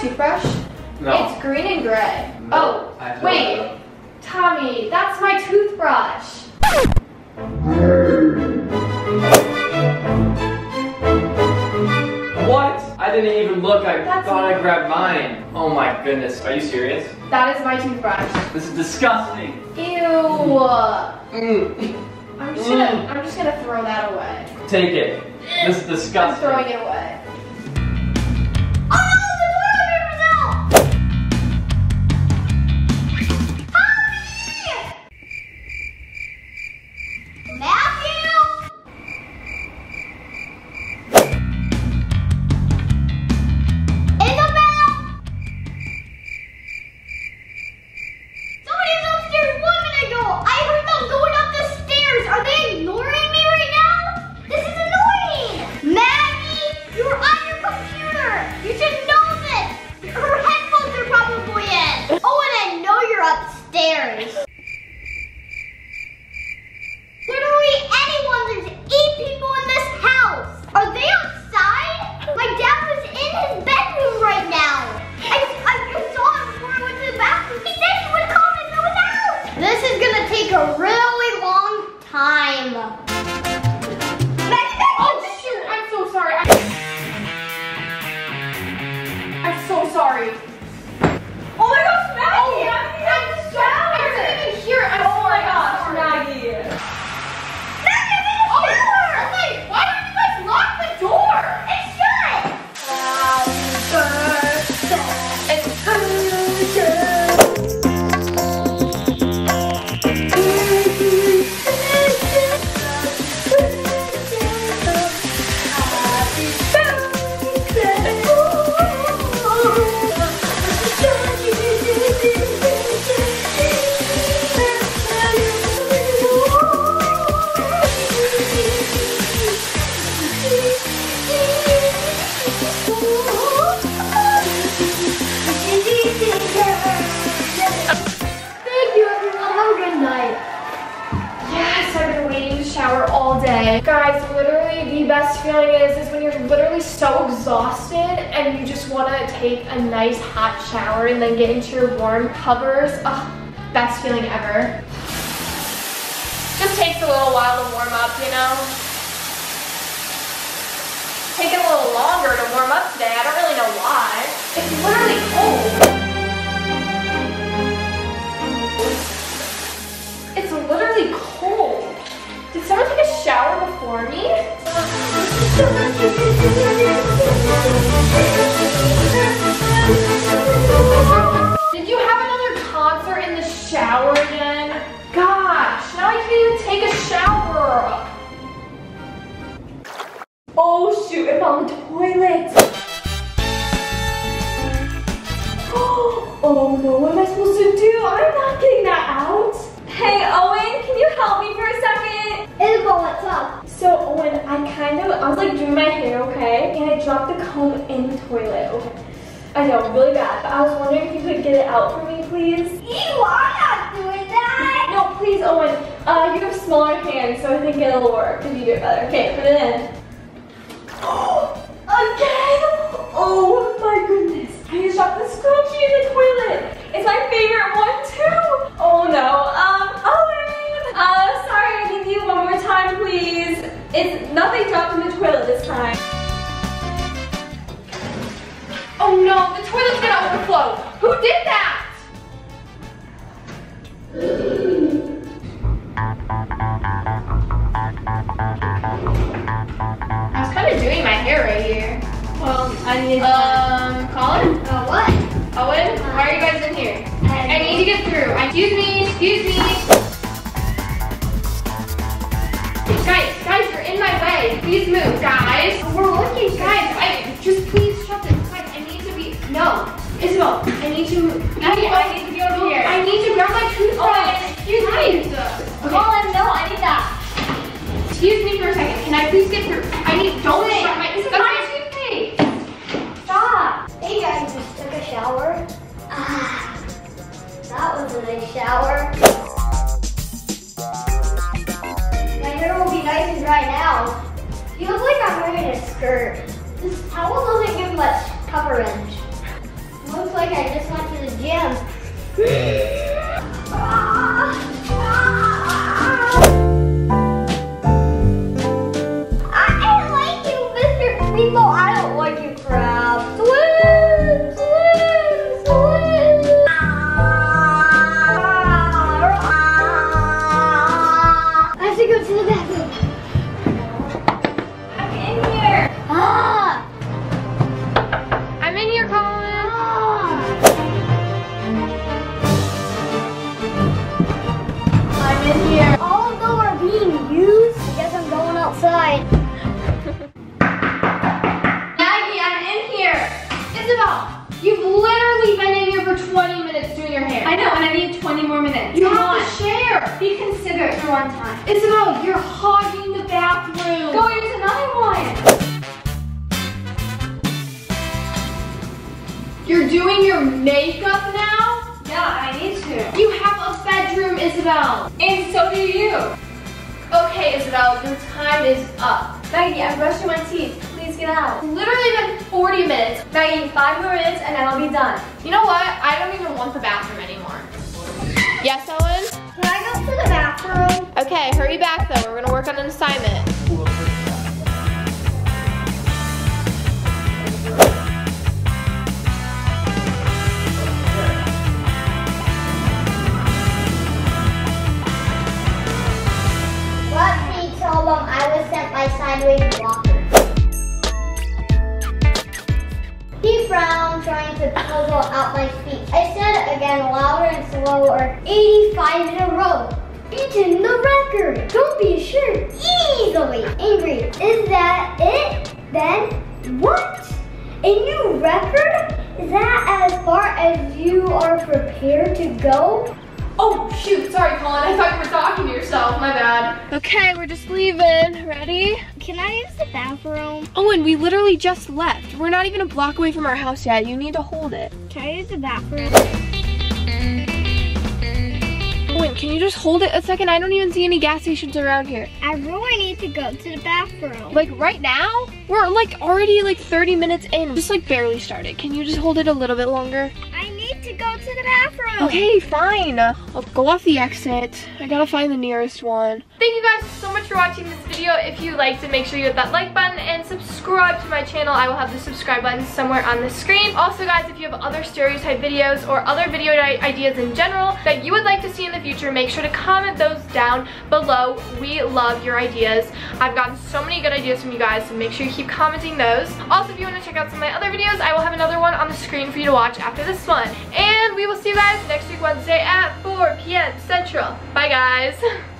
toothbrush? No. It's green and gray. No, oh, I have no wait. Tommy, that's my toothbrush. What? I didn't even look. I That's thought I grabbed mine. Oh my goodness. Are you serious? That is my toothbrush. This is disgusting. Ew. Mm. I'm just gonna, I'm just gonna throw that away. Take it. This is disgusting. I'm disgusting. throwing it away. Upstairs! Literally anyone, there's eight people in this house. Are they outside? My dad was in his bedroom right now. I, I saw him before I went to the bathroom. He said he would come and I was out. This is gonna take a really long time. Oh shoot! I'm so sorry. I'm so sorry. Guys, literally the best feeling is, is when you're literally so exhausted and you just want to take a nice hot shower and then get into your warm covers. Ugh, best feeling ever. Just takes a little while to warm up, you know? Taking a little longer to warm up today. I don't really know why. It's literally cold. Oh no, what am I supposed to do? I'm not getting that out. Hey, Owen, can you help me for a second? Isabel, what's up? So Owen, I kind of, I was like doing my hair, okay? And I dropped the comb in the toilet, okay? I know, really bad, but I was wondering if you could get it out for me, please? You are not doing that! No, please, Owen. Uh, you have smaller hands, so I think it'll work if you do it better. Okay, put it in. Oh, Again? Oh my goodness. I just dropped the scrunchie in the toilet. Excuse me, excuse me. Guys, guys, you're in my way. Please move, guys. We're looking, Guys, I just please shut this. Guys, I need to be. No, Isabel, I need to. Maggie, I need to be over here. I need to grab my toothbrush. Oh, Owen, excuse me. Okay. Colin, no, I need that. Excuse me for a second. Can I please get through? I need. Don't was a nice shower. My hair will be nice and dry now. Feels like I'm wearing a skirt. This towel doesn't give much coverage. Looks like I just went to the gym. literally been in here for 20 minutes doing your hair. I know, and I need 20 more minutes. You Come have on. to share. Be considerate for one time. Isabel, you're hogging the bathroom. Go use another one. You're doing your makeup now? Yeah, I need to. You have a bedroom, Isabel. And so do you. Okay, Isabel, your time is up. Maggie, I'm brushing my teeth. Get out. It's literally been 40 minutes. Maggie, five more minutes and then I'll be done. You know what? I don't even want the bathroom anymore. Yes, Ellen? Can I go to the bathroom? Okay, hurry back though. We're gonna work on an assignment. Let me tell them I was sent by Sideways Walker. Puzzle out my speech. I said it again louder and slower, 85 in a row. Beating the record. Don't be assured. Easily. Angry. Is that it? Then what? A new record? Is that as far as you are prepared to go? Oh, shoot. Sorry, Colin. I thought you were talking to yourself. My bad. Okay, we're just leaving. Ready? Can I use the bathroom? Oh, Owen, we literally just left. We're not even a block away from our house yet. You need to hold it. Can I use the bathroom? Oh, Owen, can you just hold it a second? I don't even see any gas stations around here. I really need to go to the bathroom. Like right now? We're like already like 30 minutes in. Just like barely started. Can you just hold it a little bit longer? I need to go to the bathroom. Okay, fine. I'll go off the exit. I gotta find the nearest one. Thank you guys so much for watching this video. If you liked it, make sure you hit that like button and subscribe to my channel. I will have the subscribe button somewhere on the screen. Also, guys, if you have other stereotype videos or other video ideas in general that you would like to see in the future, make sure to comment those down below. We love your ideas. I've gotten so many good ideas from you guys, so make sure you keep commenting those. Also, if you want to check out some of my other videos, I will have another one on the screen for you to watch after this one. And we will see you guys next week Wednesday at 4 p.m. Central. Bye, guys.